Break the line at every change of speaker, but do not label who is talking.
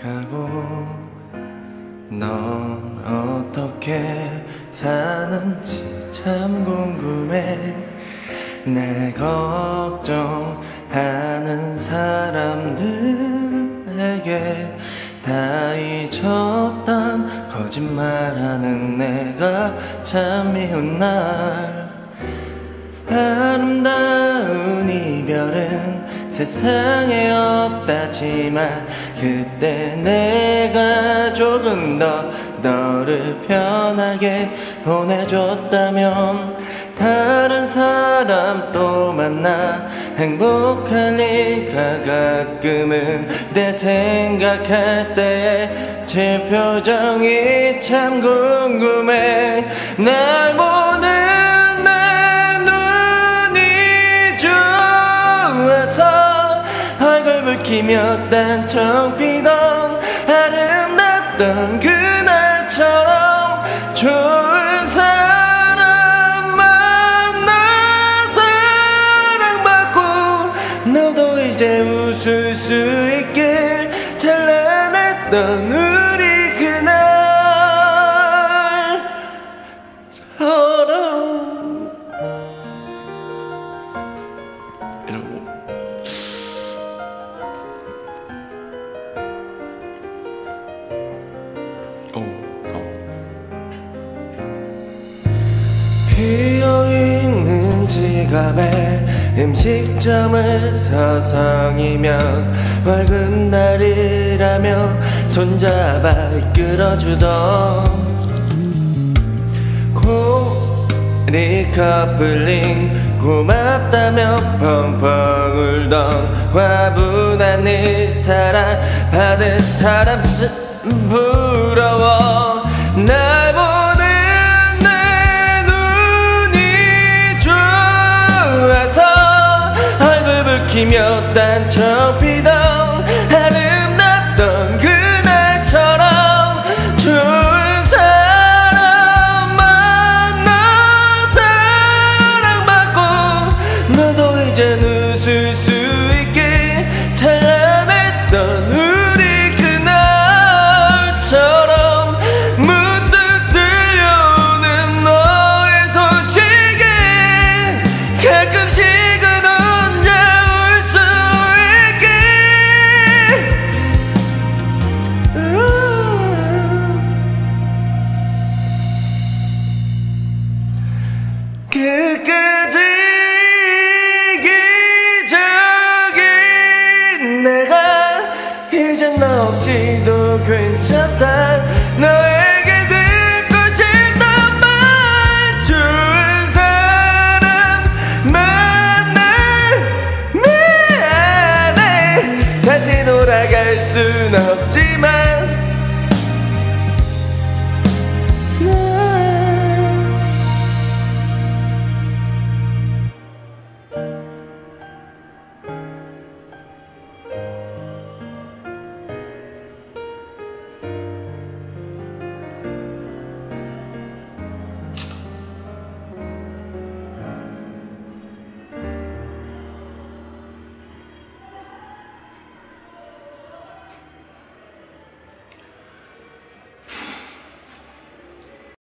생각하고 넌 어떻게 사는지 참 궁금해. 내 걱정하는 사람들에게 다 잊었던 거짓말하는 내가 참 미운 날. 아름다운 이별은 세상에 없다지만 그때 내가 조금 더 너를 편하게 보내줬다면 다른 사람 또 만나 행복할 리가 가끔은 내 생각할 때제 표정이 참 궁금해. 날 보는 붉히며 딴청 피던 아름답던 그날처럼 좋은 사람 만나 사랑받고 너도 이제 웃을 수 있길 찬란했던 비어있는 지갑에 음식점을 서성이며 월급 날이라며 손잡아 이끌어주던 고리 커플링 고맙다며 펑펑 울던 화분한 네 사랑 받은 사람 참 부러워. 날 붉히며 딴청 피던 그까지 기적인 내가 이제 나 없이도 괜찮다. 너에게 듣고 싶단 말 좋은 사람 만나면 안해. 다시 돌아갈 순 없어